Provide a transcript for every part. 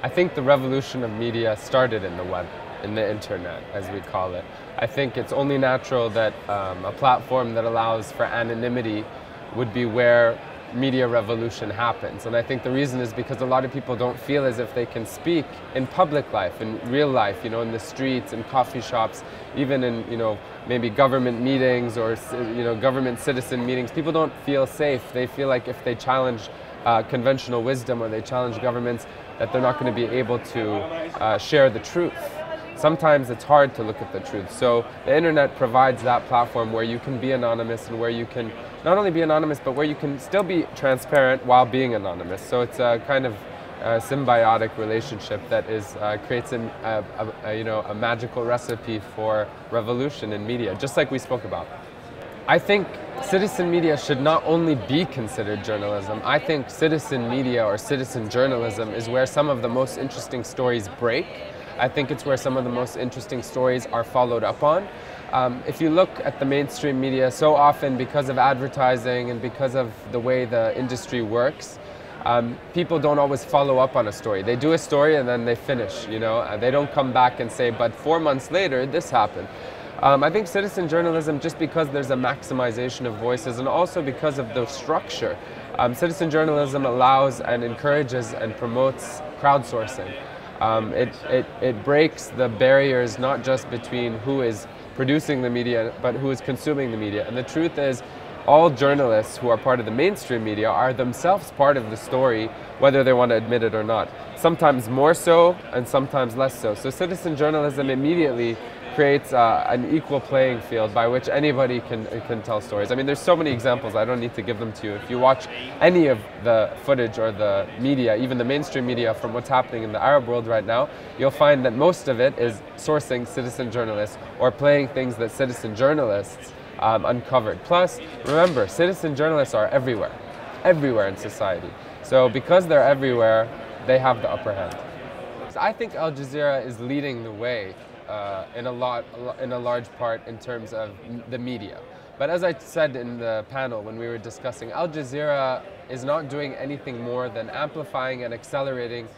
I think the revolution of media started in the web, in the internet, as we call it. I think it's only natural that um, a platform that allows for anonymity would be where media revolution happens. And I think the reason is because a lot of people don't feel as if they can speak in public life, in real life, you know, in the streets, in coffee shops, even in, you know, maybe government meetings or, you know, government citizen meetings. People don't feel safe. They feel like if they challenge uh, conventional wisdom or they challenge governments, that they're not going to be able to uh, share the truth. Sometimes it's hard to look at the truth. So the internet provides that platform where you can be anonymous and where you can not only be anonymous, but where you can still be transparent while being anonymous. So it's a kind of a symbiotic relationship that is uh, creates a, a, a, you know a magical recipe for revolution in media, just like we spoke about. I think citizen media should not only be considered journalism. I think citizen media or citizen journalism is where some of the most interesting stories break. I think it's where some of the most interesting stories are followed up on. Um, if you look at the mainstream media, so often because of advertising and because of the way the industry works, um, people don't always follow up on a story. They do a story and then they finish, you know. they don't come back and say, but four months later, this happened. Um, I think citizen journalism, just because there's a maximization of voices and also because of the structure, um, citizen journalism allows and encourages and promotes crowdsourcing. Um, it, it, it breaks the barriers not just between who is producing the media, but who is consuming the media. And the truth is, all journalists who are part of the mainstream media are themselves part of the story, whether they want to admit it or not. Sometimes more so, and sometimes less so. So citizen journalism immediately creates uh, an equal playing field by which anybody can, can tell stories. I mean, there's so many examples, I don't need to give them to you. If you watch any of the footage or the media, even the mainstream media from what's happening in the Arab world right now, you'll find that most of it is sourcing citizen journalists or playing things that citizen journalists um, uncovered. Plus, remember, citizen journalists are everywhere, everywhere in society. So because they're everywhere, they have the upper hand. So I think Al Jazeera is leading the way uh, in a lot, in a large part in terms of the media. But as I said in the panel when we were discussing, Al Jazeera is not doing anything more than amplifying and accelerating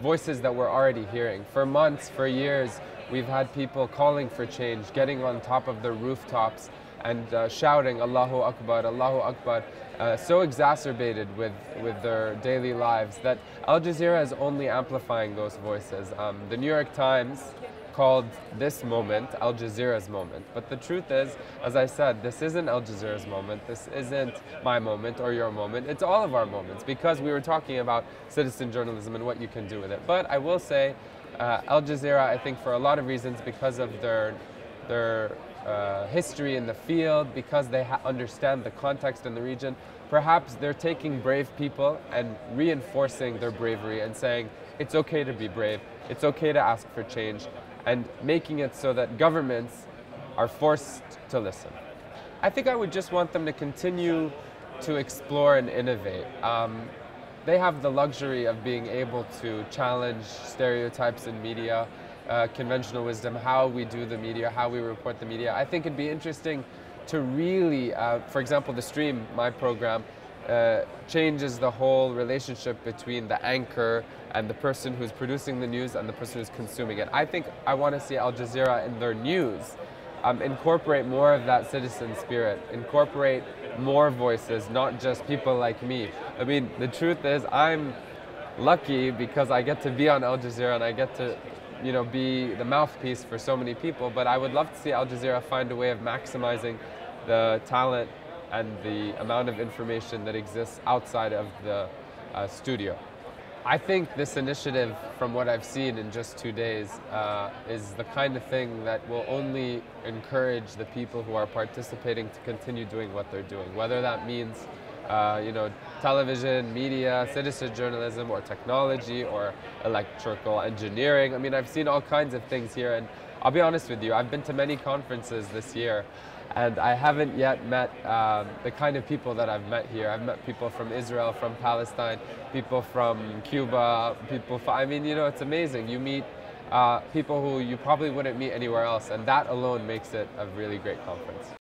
voices that we're already hearing. For months, for years, we've had people calling for change, getting on top of the rooftops and uh, shouting Allahu Akbar, Allahu Akbar, uh, so exacerbated with, with their daily lives that Al Jazeera is only amplifying those voices. Um, the New York Times called this moment Al Jazeera's moment. But the truth is, as I said, this isn't Al Jazeera's moment. This isn't my moment or your moment. It's all of our moments because we were talking about citizen journalism and what you can do with it. But I will say, uh, Al Jazeera, I think for a lot of reasons, because of their, their uh, history in the field, because they understand the context in the region, perhaps they're taking brave people and reinforcing their bravery and saying, it's okay to be brave, it's okay to ask for change, and making it so that governments are forced to listen. I think I would just want them to continue to explore and innovate. Um, they have the luxury of being able to challenge stereotypes in media, uh, conventional wisdom, how we do the media, how we report the media. I think it'd be interesting to really, uh, for example, the stream, my program, uh, changes the whole relationship between the anchor and the person who's producing the news and the person who's consuming it. I think I want to see Al Jazeera in their news um, incorporate more of that citizen spirit, incorporate more voices, not just people like me. I mean, the truth is, I'm lucky because I get to be on Al Jazeera and I get to you know, be the mouthpiece for so many people, but I would love to see Al Jazeera find a way of maximizing the talent and the amount of information that exists outside of the uh, studio. I think this initiative, from what I've seen in just two days, uh, is the kind of thing that will only encourage the people who are participating to continue doing what they're doing, whether that means uh, you know, television, media, citizen journalism, or technology, or electrical engineering. I mean, I've seen all kinds of things here, and I'll be honest with you, I've been to many conferences this year, and I haven't yet met um, the kind of people that I've met here. I've met people from Israel, from Palestine, people from Cuba, people from, I mean, you know, it's amazing. You meet uh, people who you probably wouldn't meet anywhere else, and that alone makes it a really great conference.